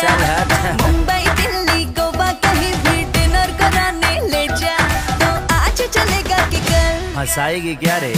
सलाद मुंबई, दिल्ली, गोवा, कहीं भी डिनर कराने ले जा। तो आज चलेगा कि क्या रे?